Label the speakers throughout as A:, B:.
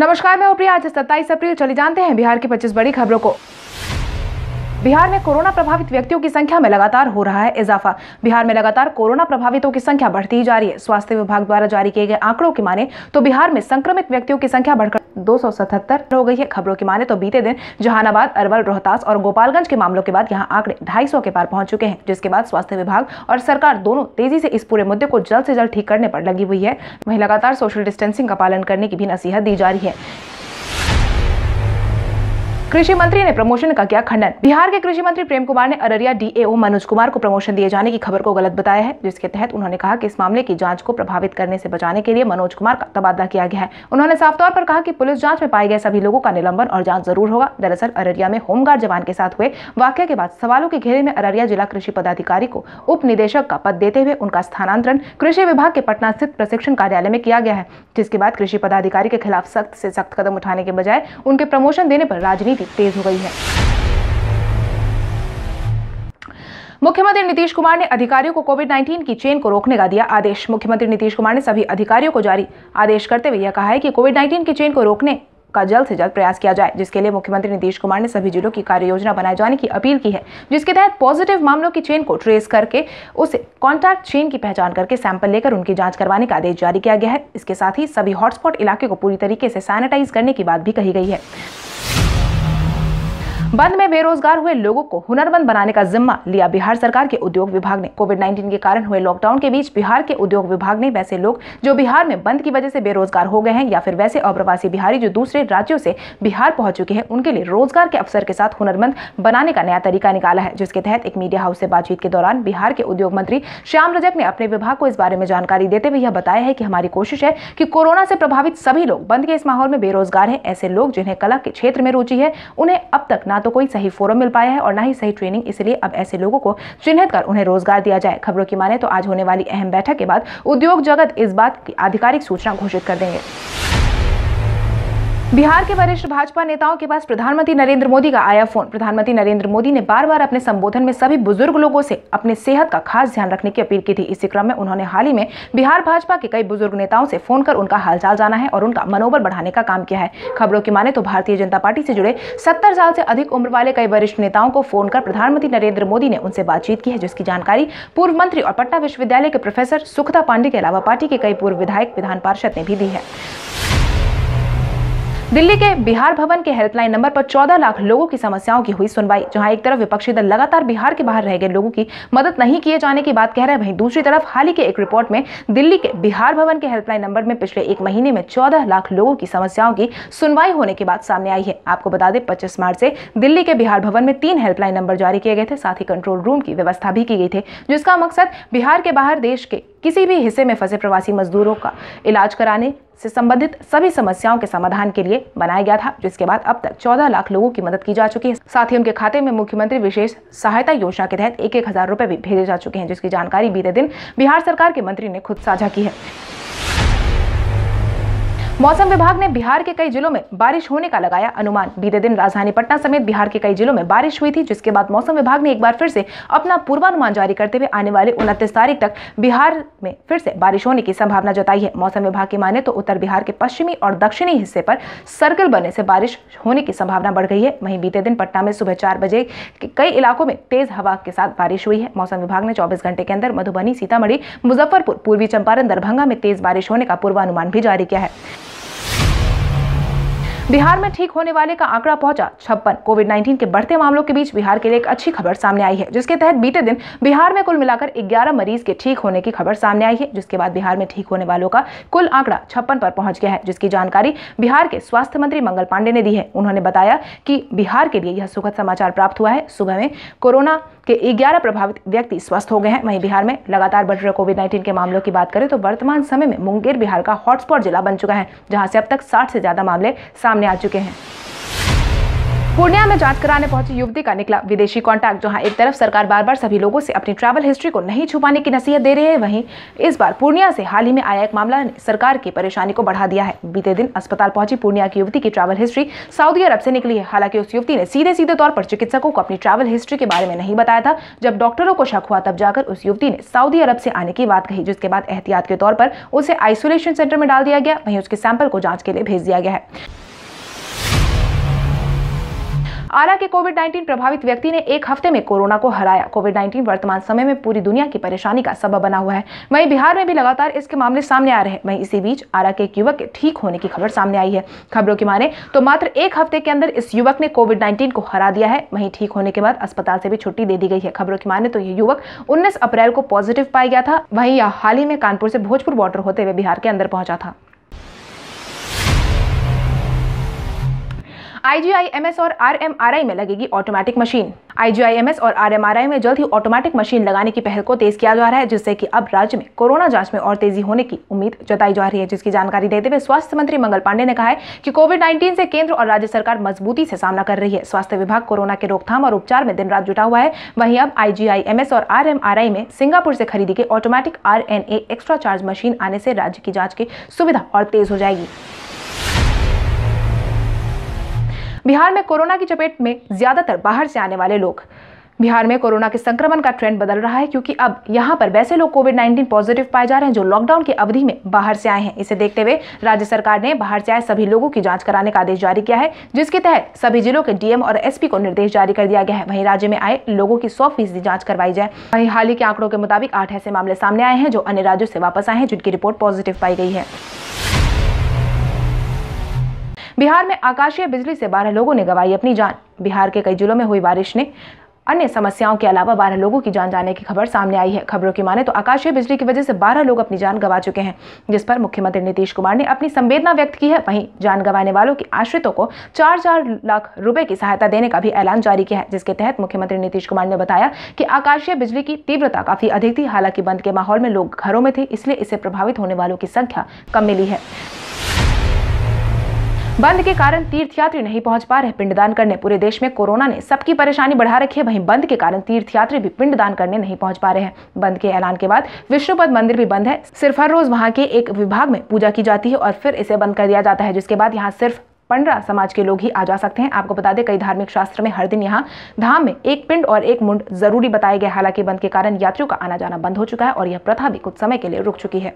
A: नमस्कार, मैं उप्रिया आज सत्ताईस अप्रैल चले जानते हैं बिहार की 25 बड़ी खबरों को। बिहार में कोरोना प्रभावित व्यक्तियों की संख्या में लगातार हो रहा है इजाफा। बिहार में लगातार कोरोना प्रभावितों की संख्या बढ़ती जा रही है। स्वास्थ्य विभाग द्वारा जारी किए गए आंकड़ों की माने तो बिहार में संक्रमित व्यक्तियों की संख्या बढ़कर 277 हो गई है। खबरों की माने तो बीते दिन जहानाबाद, अरवल, रोहतास और गोपालगंज के मामलों के बाद यहाँ आंकड़े ढाई के पार पहुँच चुके हैं, जिसके बाद स्वास्थ्य विभाग और सरकार दोनों तेज़ी से इस पूरे मुद्दे को जल्द से जल्द ठीक करने पर लगी हुई है। वहीं लगातार सोशल डिस्टेंसिंग का पालन करने की भी नसीहत दी जा रही है। कृषि मंत्री ने प्रमोशन का किया खंडन। बिहार के कृषि मंत्री प्रेम कुमार ने अररिया डीएओ मनोज कुमार को प्रमोशन दिए जाने की खबर को गलत बताया है, जिसके तहत उन्होंने कहा कि इस मामले की जाँच को प्रभावित करने से बचाने के लिए मनोज कुमार का तबादला किया गया है। उन्होंने साफ़ तौर पर कहा कि पुलिस जाँच में पाए गए सभी लोगों का निलंबन और जाँच ज़रूर होगा। दरअसल, अररिया में होमगार्ड जवान के साथ हुए वाक्य के बाद सवालों के घेरे में अररिया जिला कृषि पदाधिकारी को उप निदेशक का पद देते हुए उनका स्थानांतरण कृषि विभाग के पटना स्थित प्रशिक्षण कार्यालय में किया गया है, जिसके बाद कृषि पदाधिकारी के खिलाफ सख्त से सख्त कदम उठाने के बजाय उनके प्रमोशन देने पर राजनीति तेज हो गई है। मुख्यमंत्री नीतीश कुमार ने अधिकारियों को कोविड 19 की चेन को रोकने का दिया आदेश। मुख्यमंत्री नीतीश कुमार ने सभी अधिकारियों को जारी आदेश करते हुए यह कहा है कि कोविड 19 की चेन को रोकने का जल्द से जल्द प्रयास किया जाए, जिसके लिए मुख्यमंत्री नीतीश कुमार ने सभी जिलों की कार्य योजना बनाए जाने की अपील की है, जिसके तहत पॉजिटिव मामलों की चेन को ट्रेस करके, उसे कॉन्टैक्ट चेन की पहचान करके सैंपल लेकर उनकी जाँच करवाने का आदेश जारी किया गया है। इसके साथ ही सभी हॉटस्पॉट इलाके को पूरी तरीके से सैनिटाइज करने की बात भी कही गई है। बंद में बेरोजगार हुए लोगों को हुनरमंद बनाने का जिम्मा लिया बिहार सरकार के उद्योग विभाग ने। कोविड 19 के कारण हुए लॉकडाउन के बीच बिहार के उद्योग विभाग ने वैसे लोग जो बिहार में बंद की वजह से बेरोजगार हो गए हैं या फिर वैसे अप्रवासी बिहारी जो दूसरे राज्यों से बिहार पहुँच चुके हैं, उनके लिए रोज़गार के अवसर के साथ हुनरमंद बनाने का नया तरीका निकाला है, जिसके तहत एक मीडिया हाउस से बातचीत के दौरान बिहार के उद्योग मंत्री श्याम रजक ने अपने विभाग को इस बारे में जानकारी देते हुए यह बताया है कि हमारी कोशिश है कि कोरोना से प्रभावित सभी लोग बंद के इस माहौल में बेरोजगार है, ऐसे लोग जिन्हें कला के क्षेत्र में रुचि है, उन्हें अब तक ना तो कोई सही फोरम मिल पाया है और ना ही सही ट्रेनिंग इसलिए अब ऐसे लोगों को चिन्हित कर उन्हें रोज़गार दिया जाए। खबरों की माने तो आज होने वाली अहम बैठक के बाद उद्योग जगत इस बात की आधिकारिक सूचना घोषित कर देंगे। बिहार के वरिष्ठ भाजपा नेताओं के पास प्रधानमंत्री नरेंद्र मोदी का आया फ़ोन। प्रधानमंत्री नरेंद्र मोदी ने बार बार अपने संबोधन में सभी बुज़ुर्ग लोगों से अपने सेहत का खास ध्यान रखने की अपील की थी। इसी क्रम में उन्होंने हाल ही में बिहार भाजपा के कई बुज़ुर्ग नेताओं से फ़ोन कर उनका हालचाल जाना है और उनका मनोबल बढ़ाने का काम किया है। खबरों की माने तो भारतीय जनता पार्टी से जुड़े सत्तर साल से अधिक उम्र वाले कई वरिष्ठ नेताओं को फ़ोन कर प्रधानमंत्री नरेंद्र मोदी ने उनसे बातचीत की है, जिसकी जानकारी पूर्व मंत्री और पटना विश्वविद्यालय के प्रोफेसर सुखता पांडे के अलावा पार्टी के कई पूर्व विधायक, विधान पार्षद ने भी दी है। दिल्ली के बिहार भवन के हेल्पलाइन नंबर पर 14 लाख लोगों की समस्याओं की हुई सुनवाई, जहाँ एक तरफ़ विपक्षी दल लगातार बिहार के बाहर रह गए लोगों की मदद नहीं किए जाने की बात कह रहे हैं, वहीं दूसरी तरफ़ हाल ही के एक रिपोर्ट में दिल्ली के बिहार भवन के हेल्पलाइन नंबर में पिछले एक महीने में चौदह लाख लोगों की समस्याओं की सुनवाई होने की बात सामने आई है। आपको बता दें, पच्चीस मार्च से दिल्ली के बिहार भवन में तीन हेल्पलाइन नंबर जारी किए गए थे, साथ ही कंट्रोल रूम की व्यवस्था भी की गई थी, जिसका मकसद बिहार के बाहर देश के किसी भी हिस्से में फंसे प्रवासी मजदूरों का इलाज कराने से संबंधित सभी समस्याओं के समाधान के लिए बनाया गया था, जिसके बाद अब तक 14 लाख लोगों की मदद की जा चुकी है। साथ ही उनके खाते में मुख्यमंत्री विशेष सहायता योजना के तहत एक एक हज़ार रूपए भी भेजे जा चुके हैं, जिसकी जानकारी बीते दिन बिहार सरकार के मंत्री ने खुद साझा की है। मौसम विभाग ने बिहार के कई जिलों में बारिश होने का लगाया अनुमान। बीते दिन राजधानी पटना समेत बिहार के कई जिलों में बारिश हुई थी, जिसके बाद मौसम विभाग ने एक बार फिर से अपना पूर्वानुमान जारी करते हुए आने वाले उनतीस तारीख तक बिहार में फिर से बारिश होने की संभावना जताई है। मौसम विभाग की माने तो उत्तर बिहार के पश्चिमी और दक्षिणी हिस्से पर सर्कल बनने से बारिश होने की संभावना बढ़ गई है। वहीं बीते दिन पटना में सुबह चार बजे कई इलाकों में तेज हवा के साथ बारिश हुई है। मौसम विभाग ने चौबीस घंटे के अंदर मधुबनी, सीतामढ़ी, मुजफ्फरपुर, पूर्वी चंपारण, दरभंगा में तेज बारिश होने का पूर्वानुमान भी जारी किया है। बिहार में ठीक होने वाले का आंकड़ा पहुँचा छप्पन। कोविड 19 के बढ़ते मामलों के बीच बिहार के लिए एक अच्छी खबर सामने आई है, जिसके तहत बीते दिन बिहार में कुल मिलाकर 11 मरीज़ के ठीक होने की खबर सामने आई है, जिसके बाद बिहार में ठीक होने वालों का कुल आंकड़ा छप्पन पर पहुँच गया है, जिसकी जानकारी बिहार के स्वास्थ्य मंत्री मंगल पांडे ने दी है। उन्होंने बताया कि बिहार के लिए यह सुखद समाचार प्राप्त हुआ है। सुबह में कोरोना के ग्यारह प्रभावित व्यक्ति स्वस्थ हो गए हैं। वहीं बिहार में लगातार बढ़ रहे कोविड नाइन्टीन के मामलों की बात करें तो वर्तमान समय में मुंगेर, बिहार का हॉटस्पॉट जिला बन चुका है, जहाँ से अब तक साठ से ज़्यादा मामले सामने आ चुके हैं। पूर्णिया में जाँच कराने पहुँची युवती का निकला विदेशी कॉन्टैक्ट जहाँ एक तरफ़ सरकार बार बार सभी लोगों से अपनी ट्रैवल हिस्ट्री को नहीं छुपाने की नसीहत दे रही है, वहीं इस बार पूर्णिया से हाल ही में आया एक मामला ने सरकार की परेशानी को बढ़ा दिया है। बीते दिन अस्पताल पहुँची पूर्णिया की युवती की ट्रैवल हिस्ट्री सऊदी अरब से निकली है। हालाँकि उस युवती ने सीधे सीधे तौर पर चिकित्सकों को अपनी ट्रैवल हिस्ट्री के बारे में नहीं बताया था। जब डॉक्टरों को शक हुआ, तब जाकर उस युवती ने सऊदी अरब से आने की बात कही, जिसके बाद एहतियात के तौर पर उसे आइसोलेशन सेंटर में डाल दिया गया। वहीं उसके सैंपल को जाँच के लिए भेज दिया गया है। आरा के कोविड 19 प्रभावित व्यक्ति ने एक हफ़्ते में कोरोना को हराया। कोविड 19 वर्तमान समय में पूरी दुनिया की परेशानी का सबब बना हुआ है। वहीं बिहार में भी लगातार इसके मामले सामने आ रहे हैं। वहीं इसी बीच आरा के एक युवक के ठीक होने की खबर सामने आई है। खबरों की माने तो मात्र एक हफ़्ते के अंदर इस युवक ने कोविड नाइन्टीन को हरा दिया है। वहीं ठीक होने के बाद अस्पताल से भी छुट्टी दे दी गई है। खबरों की माने तो यह युवक उन्नीस अप्रैल को पॉजिटिव पाया गया था। वहीं यह हाल ही में कानपुर से भोजपुर बॉर्डर होते हुए बिहार के अंदर पहुँचा था। आईजीआईएमएस और आरएमआरआई में लगेगी ऑटोमेटिक मशीन आईजीआईएमएस और आरएमआरआई में जल्द ही ऑटोमेटिक मशीन लगाने की पहल को तेज किया जा रहा है, जिससे कि अब राज्य में कोरोना जाँच में और तेज़ी होने की उम्मीद जताई जा रही है, जिसकी जानकारी देते हुए स्वास्थ्य मंत्री मंगल पांडे ने कहा है कि कोविड नाइन्टीन से केंद्र और राज्य सरकार मजबूती से सामना कर रही है। स्वास्थ्य विभाग कोरोना के रोकथाम और उपचार में दिन रात जुटा हुआ है। वहीं अब आईजीआईएमएस और आरएमआरआई में सिंगापुर से खरीदी गई automatic R extra charge machine आने से राज्य की जाँच की सुविधा और तेज हो जाएगी। बिहार में कोरोना की चपेट में ज़्यादातर बाहर से आने वाले लोग। बिहार में कोरोना के संक्रमण का ट्रेंड बदल रहा है क्योंकि अब यहाँ पर वैसे लोग कोविड 19 पॉजिटिव पाए जा रहे हैं जो लॉकडाउन की अवधि में बाहर से आए हैं। इसे देखते हुए राज्य सरकार ने बाहर से आए सभी लोगों की जाँच कराने का आदेश जारी किया है, जिसके तहत सभी जिलों के डीएम और एसपी को निर्देश जारी कर दिया गया है। वहीं राज्य में आए लोगों की सौ फ़ीसदी जाँच करवाई जाए। वहीं हाल ही के आंकड़ों के मुताबिक आठ ऐसे मामले सामने आए हैं जो अन्य राज्यों से वापस आए हैं, जिनकी रिपोर्ट पॉजिटिव पाई गई है। बिहार में आकाशीय बिजली से बारह लोगों ने गवाई अपनी जान। बिहार के कई जिलों में हुई बारिश ने अन्य समस्याओं के अलावा बारह लोगों की जान जाने की खबर सामने आई है। खबरों की माने तो आकाशीय बिजली की वजह से बारह लोग अपनी जान गंवा चुके हैं, जिस पर मुख्यमंत्री नीतीश कुमार ने अपनी संवेदना व्यक्त की है। वहीं जान गंवाने वालों के आश्रितों को चार चार लाख रुपए की सहायता देने का भी ऐलान जारी किया है, जिसके तहत मुख्यमंत्री नीतीश कुमार ने बताया कि आकाशीय बिजली की तीव्रता काफ़ी अधिक थी, हालाँकि बंद के माहौल में लोग घरों में थे, इसलिए इससे प्रभावित होने वालों की संख्या कम मिली है। बंद के कारण तीर्थयात्री नहीं पहुँच पा रहे पिंडदान करने। पूरे देश में कोरोना ने सबकी परेशानी बढ़ा रखी है। वहीं बंद के कारण तीर्थयात्री भी पिंडदान करने नहीं पहुँच पा रहे हैं। बंद के ऐलान के बाद विष्णुपद मंदिर भी बंद है। सिर्फ़ हर रोज वहाँ के एक विभाग में पूजा की जाती है और फिर इसे बंद कर दिया जाता है, जिसके बाद यहाँ सिर्फ़ पंडरा समाज के लोग ही आ जा सकते हैं। आपको बता दें, कई धार्मिक शास्त्र में हर दिन यहाँ धाम में एक पिंड और एक मुंड ज़रूरी बताया गया हालाँकि बंद के कारण यात्रियों का आना जाना बंद हो चुका है और यह प्रथा भी कुछ समय के लिए रुक चुकी है।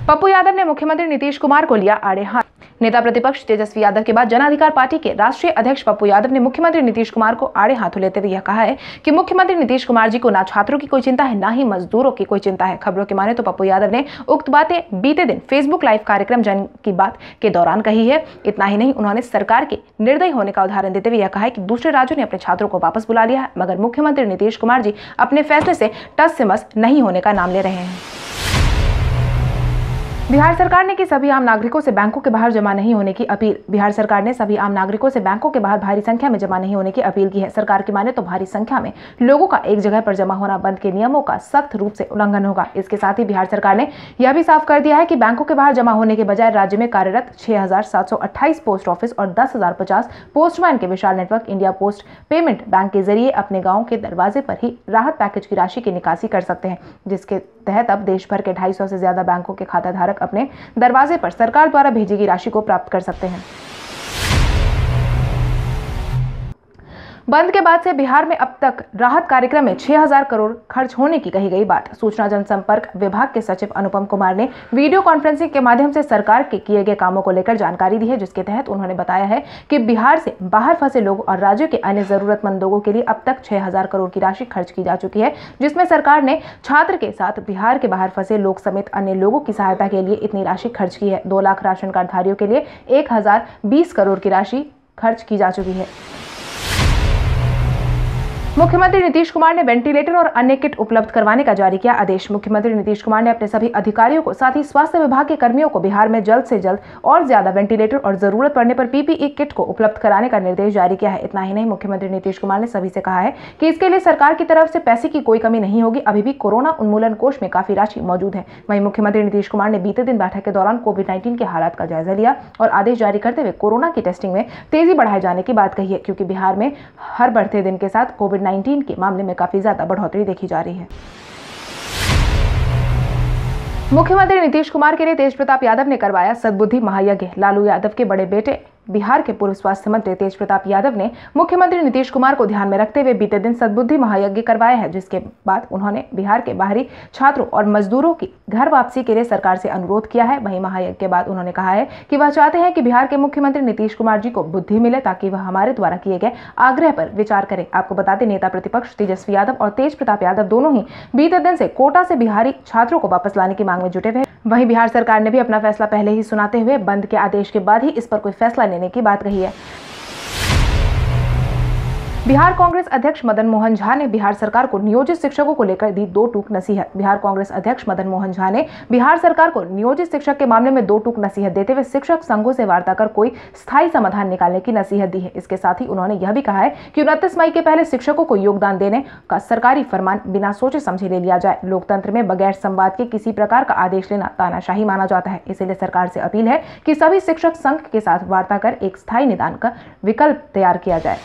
A: पप्पू यादव ने मुख्यमंत्री नीतीश कुमार को लिया आड़े हाथ। नेता प्रतिपक्ष तेजस्वी यादव के बाद जन अधिकार पार्टी के राष्ट्रीय अध्यक्ष पप्पू यादव ने मुख्यमंत्री नीतीश कुमार को आड़े हाथों लेते हुए यह कहा है कि मुख्यमंत्री नीतीश कुमार जी को ना छात्रों की कोई चिंता है, ना ही मजदूरों की कोई चिंता है। खबरों के माने तो पप्पू यादव ने उक्त बातें बीते दिन फेसबुक लाइव कार्यक्रम जन की बात के दौरान कही है। इतना ही नहीं, उन्होंने सरकार के निर्दयी होने का उदाहरण देते हुए यह कहा है कि दूसरे राज्यों ने अपने छात्रों को वापस बुला लिया है, मगर मुख्यमंत्री नीतीश कुमार जी अपने फैसले से टस से मस नहीं होने का नाम ले रहे हैं। बिहार सरकार ने की सभी आम नागरिकों से बैंकों के बाहर जमा नहीं होने की अपील। बिहार सरकार ने सभी आम नागरिकों से बैंकों के बाहर भारी संख्या में जमा नहीं होने की अपील की है। सरकार की माने तो भारी संख्या में लोगों का एक जगह पर जमा होना बंद के नियमों का सख्त रूप से उल्लंघन होगा। इसके साथ ही बिहार सरकार ने यह भी साफ़ कर दिया है कि बैंकों के बाहर जमा होने के बजाय राज्य में कार्यरत छह हज़ार सात सौ अट्ठाईस पोस्ट ऑफ़िस और दस पोस्टमैन के विशाल network India post payment bank के ज़रिए अपने गाँव के दरवाजे पर ही राहत पैकेज की राशि की निकासी कर सकते हैं, जिसके तहत अब देश भर के ढाई से ज़्यादा बैंकों के खाताधारक अपने दरवाजे पर सरकार द्वारा भेजी गई राशि को प्राप्त कर सकते हैं। बंद के बाद से बिहार में अब तक राहत कार्यक्रम में 6000 करोड़ खर्च होने की कही गई बात। सूचना जनसंपर्क विभाग के सचिव अनुपम कुमार ने वीडियो कॉन्फ्रेंसिंग के माध्यम से सरकार के किए गए कामों को लेकर जानकारी दी है, जिसके तहत उन्होंने बताया है कि बिहार से बाहर फंसे लोग और राज्यों के अन्य जरूरतमंद लोगों के लिए अब तक छह हज़ार करोड़ की राशि खर्च की जा चुकी है, जिसमें सरकार ने छात्र के साथ बिहार के बाहर फंसे लोग समेत अन्य लोगों की सहायता के लिए इतनी राशि खर्च की है। दो लाख राशन कार्डधारियों के लिए एक हज़ार बीस करोड़ की राशि खर्च की जा चुकी है। मुख्यमंत्री नीतीश कुमार ने वेंटिलेटर और अन्य किट उपलब्ध करवाने का जारी किया आदेश। मुख्यमंत्री नीतीश कुमार ने अपने सभी अधिकारियों को, साथ ही स्वास्थ्य विभाग के कर्मियों को बिहार में जल्द से जल्द और ज़्यादा वेंटिलेटर और ज़रूरत पड़ने पर पीपीई किट को उपलब्ध कराने का निर्देश जारी किया है। इतना ही नहीं, मुख्यमंत्री नीतीश कुमार ने सभी से कहा है कि इसके लिए सरकार की तरफ़ से पैसे की कोई कमी नहीं होगी। अभी भी कोरोना उन्मूलन कोष में काफ़ी राशि मौजूद है। वहीं मुख्यमंत्री नीतीश कुमार ने बीते दिन बैठक के दौरान कोविड नाइन्टीन के हालात का जायजा लिया और आदेश जारी करते हुए कोरोना की टेस्टिंग में तेज़ी बढ़ाए जाने की बात कही है, क्योंकि बिहार में हर बढ़ते दिन के साथ कोविड नाइन्टीन के मामले में काफ़ी ज़्यादा बढ़ोतरी देखी जा रही है। मुख्यमंत्री नीतीश कुमार के लिए तेज प्रताप यादव ने करवाया सदबुद्धि महायज्ञ। लालू यादव के बड़े बेटे बिहार के पूर्व स्वास्थ्य मंत्री तेज प्रताप यादव ने मुख्यमंत्री नीतीश कुमार को ध्यान में रखते हुए बीते दिन सद्बुद्धि महायज्ञ करवाया है, जिसके बाद उन्होंने बिहार के बाहरी छात्रों और मजदूरों की घर वापसी के लिए सरकार से अनुरोध किया है। वहीं महायज्ञ के बाद उन्होंने कहा है कि वह चाहते हैं कि बिहार के मुख्यमंत्री नीतीश कुमार जी को बुद्धि मिले, ताकि वह हमारे द्वारा किए गए आग्रह पर विचार करें। आपको बताते नेता प्रतिपक्ष तेजस्वी यादव और तेज प्रताप यादव दोनों ही बीते दिन से कोटा से बिहारी छात्रों को वापस लाने की मांग में जुटे हुए वहीं बिहार सरकार ने भी अपना फैसला पहले ही सुनाते हुए बंद के आदेश के बाद ही इस पर कोई फैसला लेने की बात कही है। बिहार कांग्रेस अध्यक्ष मदन मोहन झा ने बिहार सरकार को नियोजित शिक्षकों को लेकर दी दो टूक नसीहत। बिहार कांग्रेस अध्यक्ष मदन मोहन झा ने बिहार सरकार को नियोजित शिक्षक के मामले में दो टूक नसीहत देते हुए शिक्षक संघों से वार्ता कर कोई स्थायी समाधान निकालने की नसीहत दी है। इसके साथ ही उन्होंने यह भी कहा है कि उनतीस मई के पहले शिक्षकों को योगदान देने का सरकारी फरमान बिना सोचे समझे ले लिया जाए। लोकतंत्र में बगैर संवाद के किसी प्रकार का आदेश लेना तानाशाही माना जाता है। इसलिए सरकार से अपील है कि सभी शिक्षक संघ के साथ वार्ता कर एक स्थायी निदान का विकल्प तैयार किया जाए।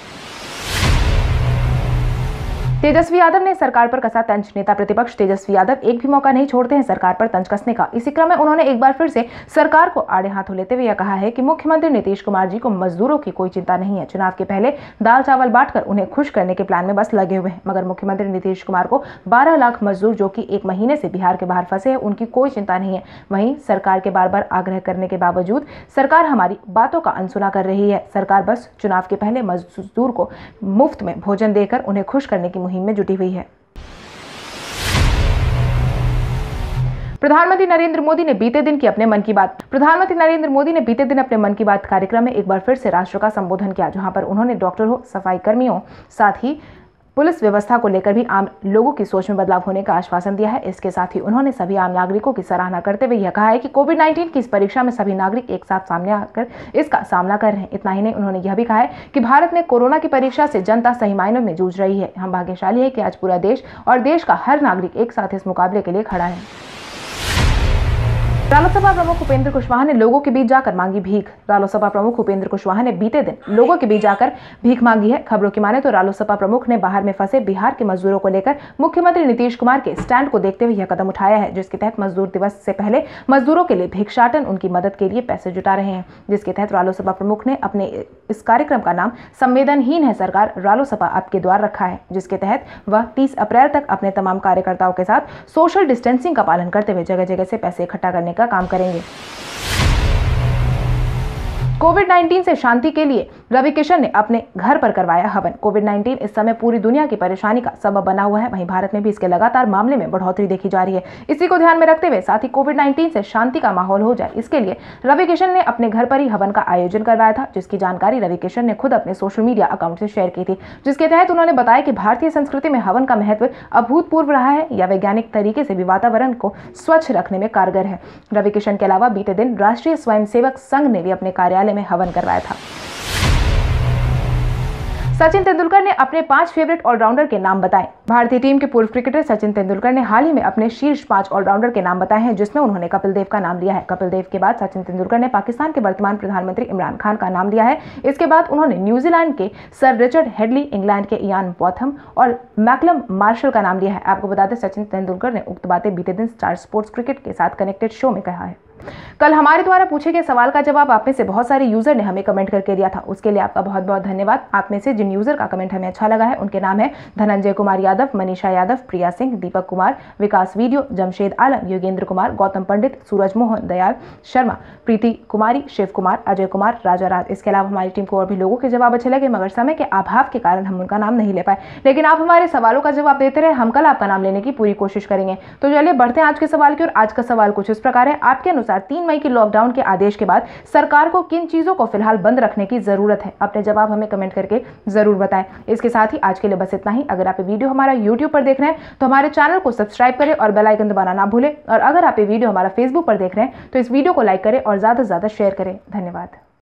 A: तेजस्वी यादव ने सरकार पर कसा तंज, नेता प्रतिपक्ष तेजस्वी यादव एक भी मौका नहीं छोड़ते हैं सरकार पर तंज कसने का। इसी क्रम में उन्होंने एक बार फिर से सरकार को आड़े हाथों लेते हुए यह कहा है कि मुख्यमंत्री नीतीश कुमार जी को मजदूरों की कोई चिंता नहीं है। चुनाव के पहले दाल चावल बांटकर उन्हें खुश करने के प्लान में बस लगे हुए हैं। मगर मुख्यमंत्री नीतीश कुमार को बारह लाख मजदूर जो की एक महीने से बिहार के बाहर फंसे हैं, उनकी कोई चिंता नहीं है। वहीं सरकार के बार बार आग्रह करने के बावजूद सरकार हमारी बातों का अनसुना कर रही है। सरकार बस चुनाव के पहले मजदूर को मुफ़्त में भोजन देकर उन्हें खुश करने की मुहिम में जुटी हुई है। प्रधानमंत्री नरेंद्र मोदी ने बीते दिन की अपने मन की बात प्रधानमंत्री नरेंद्र मोदी ने बीते दिन अपने मन की बात कार्यक्रम में एक बार फिर से राष्ट्र का संबोधन किया, जहाँ पर उन्होंने डॉक्टरों सफ़ाई कर्मियों साथ ही पुलिस व्यवस्था को लेकर भी आम लोगों की सोच में बदलाव होने का आश्वासन दिया है। इसके साथ ही उन्होंने सभी आम नागरिकों की सराहना करते हुए यह कहा है कि कोविड 19 की इस परीक्षा में सभी नागरिक एक साथ सामने आकर इसका सामना कर रहे हैं। इतना ही नहीं, उन्होंने यह भी कहा है कि भारत में कोरोना की परीक्षा से जनता सही मायनों में जूझ रही है। हम भाग्यशाली है कि आज पूरा देश और देश का हर नागरिक एक साथ इस मुकाबले के लिए खड़ा है। रालोसपा प्रमुख उपेंद्र कुशवाहा ने लोगों के बीच जाकर मांगी भीख। रालोसपा प्रमुख उपेंद्र कुशवाहा ने बीते दिन लोगों के बीच जाकर भीख मांगी है। खबरों की माने तो रालोसपा प्रमुख ने बाहर में फंसे बिहार के मजदूरों को लेकर मुख्यमंत्री नीतीश कुमार के स्टैंड को देखते हुए यह कदम उठाया है, जिसके तहत मजदूर दिवस से पहले मजदूरों के लिए भिक्षाटन, उनकी मदद के लिए पैसे जुटा रहे हैं। जिसके तहत रालोसपा प्रमुख ने अपने इस कार्यक्रम का नाम संवेदनहीन है सरकार रालोसपा आपके द्वार रखा है, जिसके तहत वह तीस अप्रैल तक अपने तमाम कार्यकर्ताओं के साथ सोशल डिस्टेंसिंग का पालन करते हुए जगह जगह से पैसे इकट्ठा करने का काम करेंगे। कोविड 19 से शांति के लिए रवि किशन ने अपने घर पर करवाया हवन। कोविड 19 इस समय पूरी दुनिया की परेशानी का सबब बना हुआ है। वहीं भारत में भी इसके लगातार मामले में बढ़ोतरी देखी जा रही है। इसी को ध्यान में रखते हुए साथ ही कोविड 19 से शांति का माहौल हो जाए, इसके लिए रवि किशन ने अपने घर पर ही हवन का आयोजन करवाया था, जिसकी जानकारी रवि किशन ने खुद अपने सोशल मीडिया अकाउंट से शेयर की थी। जिसके तहत उन्होंने बताया कि भारतीय संस्कृति में हवन का महत्व अभूतपूर्व रहा है या वैज्ञानिक तरीके से भी वातावरण को स्वच्छ रखने में कारगर है। रवि किशन के अलावा बीते दिन राष्ट्रीय स्वयंसेवक संघ ने भी अपने कार्यालय में हवन करवाया था। सचिन तेंदुलकर ने अपने पाँच फेवरेट ऑलराउंडर के नाम बताए। भारतीय टीम के पूर्व क्रिकेटर सचिन तेंदुलकर ने हाल ही में अपने शीर्ष पाँच ऑलराउंडर के नाम बताए हैं, जिसमें उन्होंने कपिल देव का नाम लिया है। कपिल देव के बाद सचिन तेंदुलकर ने पाकिस्तान के वर्तमान प्रधानमंत्री इमरान खान का नाम लिया है। इसके बाद उन्होंने न्यूजीलैंड के सर रिचर्ड हेडली इंग्लैंड के इयान बॉथम और मैकलम मार्शल का नाम लिया है। आपको बता दें, सचिन तेंदुलकर ने उक्त बातें बीते दिन स्टार स्पोर्ट्स क्रिकेट के साथ कनेक्टेड शो में कहा है। कल हमारे द्वारा पूछे गए सवाल का जवाब आप में से बहुत सारे यूज़र ने हमें कमेंट करके दिया था। उसके लिए आपका बहुत बहुत धन्यवाद। आप में से जिन यूज़र का कमेंट हमें अच्छा लगा है, उनके नाम है धनंजय कुमार यादव, मनीषा यादव, प्रिया सिंह, दीपक कुमार, विकास वीडियो, जमशेद आलम, योगेंद्र कुमार, गौतम पंडित, सूरज मोहन, दयाल शर्मा, प्रीति कुमारी, शिव कुमार, अजय कुमार, राजा राज। इसके अलावा हमारी टीम को और भी लोगों के जवाब अच्छे लगे, मगर समय के अभाव के कारण हम उनका नाम नहीं ले पाए। लेकिन आप हमारे सवालों का जवाब देते रहे, हम कल आपका नाम लेने की पूरी कोशिश करेंगे। तो चलिए बढ़ते हैं आज के सवाल की और आज का सवाल कुछ इस प्रकार है। आपके अनुसार अनुसार तीन मई के लॉकडाउन के आदेश के बाद सरकार को किन चीज़ों को फ़िलहाल बंद रखने की ज़रूरत है? अपने जवाब हमें कमेंट करके ज़रूर बताएँ। इसके साथ ही आज के लिए बस इतना ही। अगर आप वीडियो हमारा यूट्यूब पर देख रहे हैं तो हमारे चैनल को सब्सक्राइब करें और बेलाइकन दबाना ना भूलें। और अगर आप ये वीडियो हमारा फेसबुक पर देख रहे हैं तो इस वीडियो को लाइक करें और ज़्यादा से ज़्यादा शेयर करें। धन्यवाद।